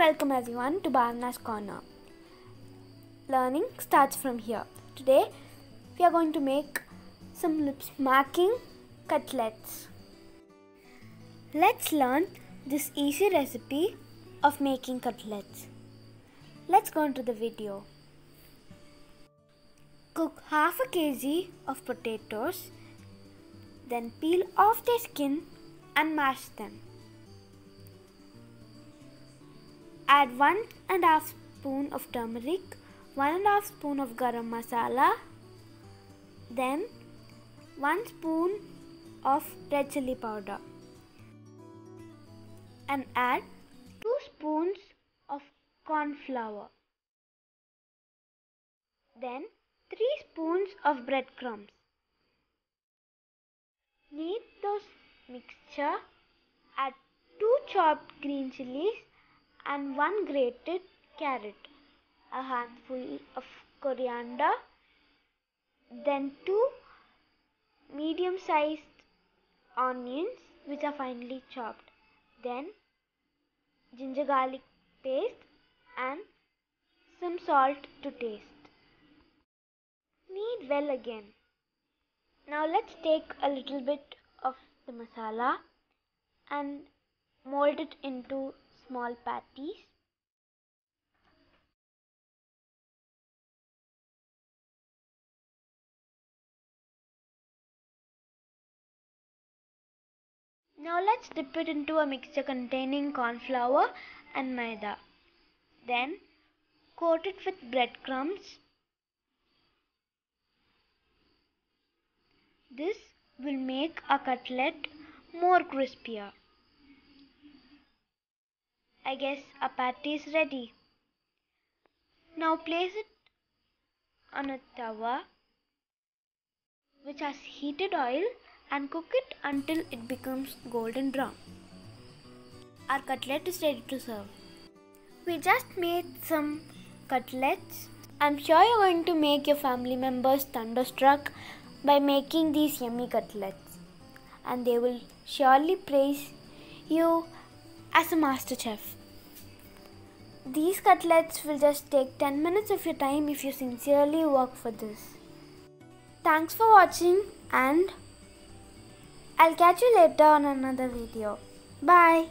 welcome everyone to Bhavana's Corner. Learning starts from here. Today we are going to make some lip smacking cutlets. Let's learn this easy recipe of making cutlets. Let's go into the video. Cook half a kg of potatoes, then peel off their skin and mash them. Add one and a half spoon of turmeric, one and a half spoon of garam masala, then one spoon of red chili powder and add 2 spoons of corn flour. Then 3 spoons of breadcrumbs. Knead those mixture, add 2 chopped green chilies and 1 grated carrot, a handful of coriander, then 2 medium sized onions which are finely chopped, then ginger garlic paste and some salt to taste. Knead well again. Now let's take a little bit of the masala and mold it into small patties. Now let's dip it into a mixture containing corn flour and maida. Then coat it with breadcrumbs. This will make a cutlet more crispier. I guess a patty is ready. Now place it on a tawa which has heated oil and cook it until it becomes golden brown. Our cutlet is ready to serve. We just made some cutlets. I'm sure you're going to make your family members thunderstruck by making these yummy cutlets. And they will surely praise you as a master chef. These cutlets will just take 10 minutes of your time if you sincerely work for this. Thanks for watching and I'll catch you later on another video. Bye.